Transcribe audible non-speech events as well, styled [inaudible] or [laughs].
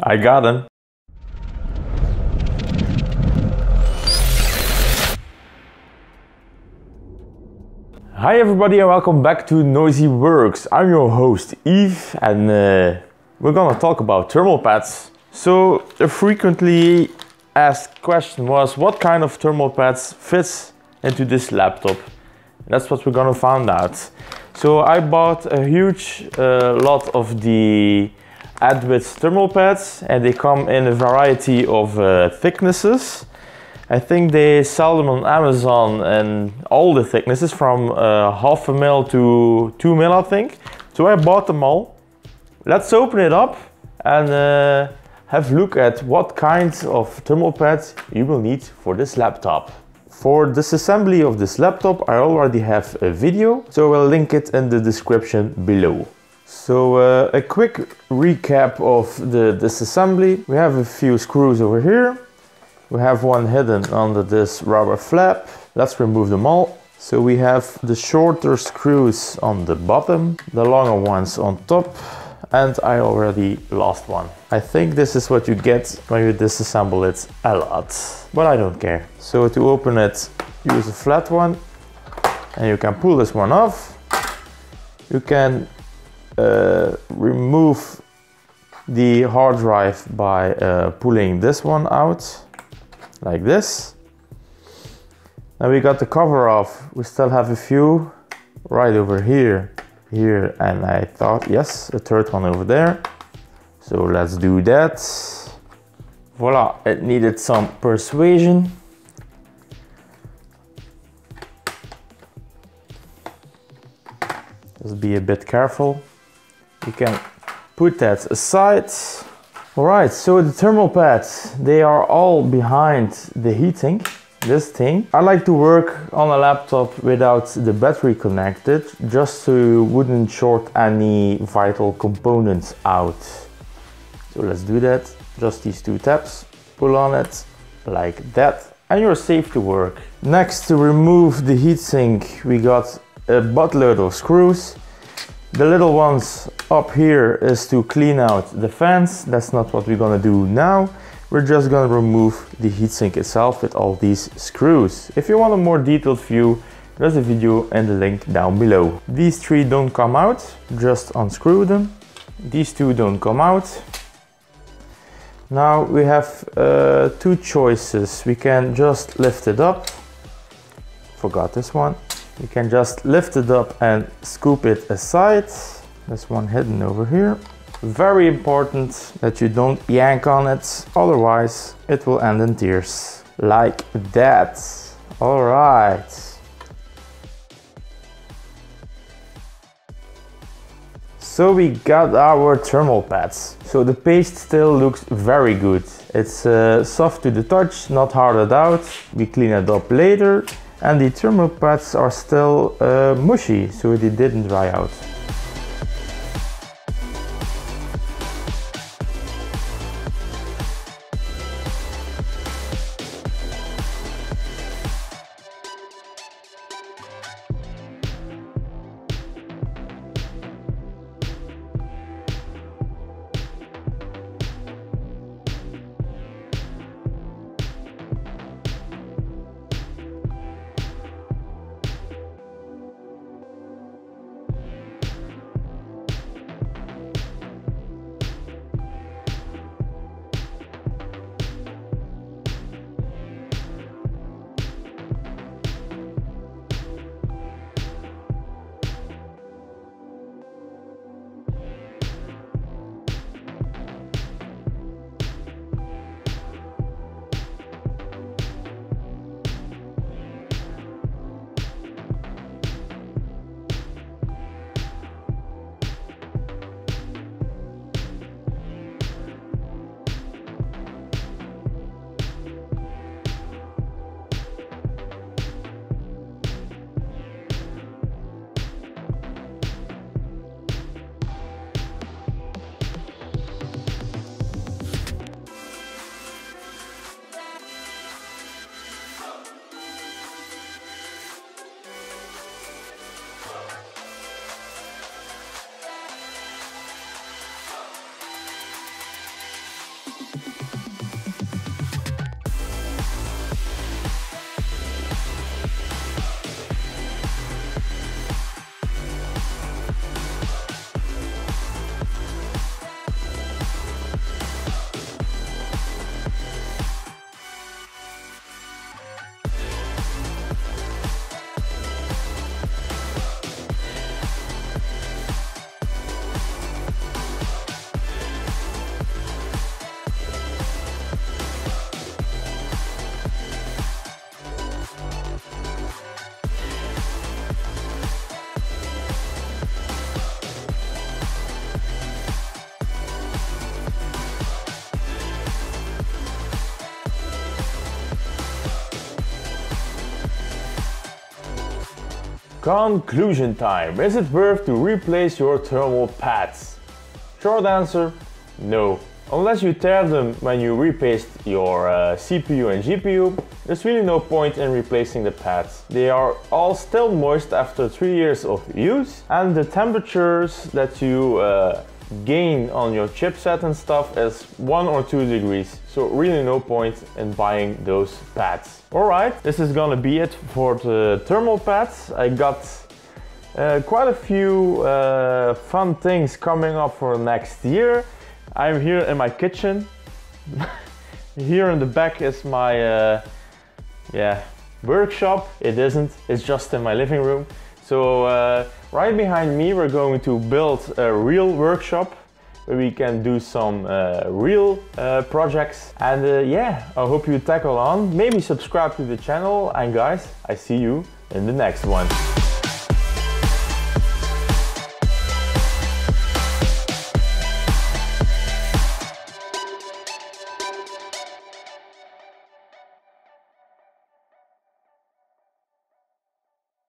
I got him. Hi everybody and welcome back to Noizie Works. I'm your host Eve and uh, we're gonna talk about thermal pads. So a frequently asked question was what kind of thermal pads fits into this laptop? That's what we're gonna find out. So I bought a huge uh, lot of the Adwits thermal pads and they come in a variety of uh, thicknesses. I think they sell them on Amazon and all the thicknesses from uh, half a mil to two mil I think. So I bought them all. Let's open it up and uh, have a look at what kinds of thermal pads you will need for this laptop. For disassembly of this laptop I already have a video, so I'll link it in the description below. So uh, a quick recap of the disassembly. We have a few screws over here. We have one hidden under this rubber flap. Let's remove them all. So we have the shorter screws on the bottom, the longer ones on top, and I already lost one. I think this is what you get when you disassemble it a lot, but I don't care. So to open it, use a flat one, and you can pull this one off. You can uh, remove the hard drive by uh, pulling this one out like this. Now we got the cover off. We still have a few right over here, here, and I thought, yes, a third one over there. So let's do that. Voila, it needed some persuasion. Just be a bit careful you can put that aside. All right, so the thermal pads, they are all behind the heating, this thing. I like to work on a laptop without the battery connected, just so you wouldn't short any vital components out. So let's do that. Just these two taps, pull on it like that, and you're safe to work. Next, to remove the heatsink, we got a buttload of screws. The little ones up here is to clean out the fans. That's not what we're gonna do now. We're just gonna remove the heatsink itself with all these screws. If you want a more detailed view, there's a video and the link down below. These three don't come out, just unscrew them. These two don't come out. Now we have uh, two choices. We can just lift it up. Forgot this one. You can just lift it up and scoop it aside. There's one hidden over here. Very important that you don't yank on it, otherwise it will end in tears. Like that. All right. So we got our thermal pads. So the paste still looks very good. It's uh, soft to the touch, not hardened out. We clean it up later and the thermal pads are still uh, mushy so they didn't dry out. Conclusion time. Is it worth to replace your thermal pads? Short answer, no. Unless you tear them when you repaste your uh, CPU and GPU, there's really no point in replacing the pads. They are all still moist after 3 years of use and the temperatures that you uh, gain on your chipset and stuff is 1 or 2 degrees. So really no point in buying those pads. Alright, this is gonna be it for the thermal pads. I got uh, quite a few uh, fun things coming up for next year. I'm here in my kitchen. [laughs] here in the back is my uh, yeah workshop. It isn't, it's just in my living room. So uh, right behind me we're going to build a real workshop where we can do some uh, real uh, projects. And uh, yeah I hope you tackle on. Maybe subscribe to the channel. And guys I see you in the next one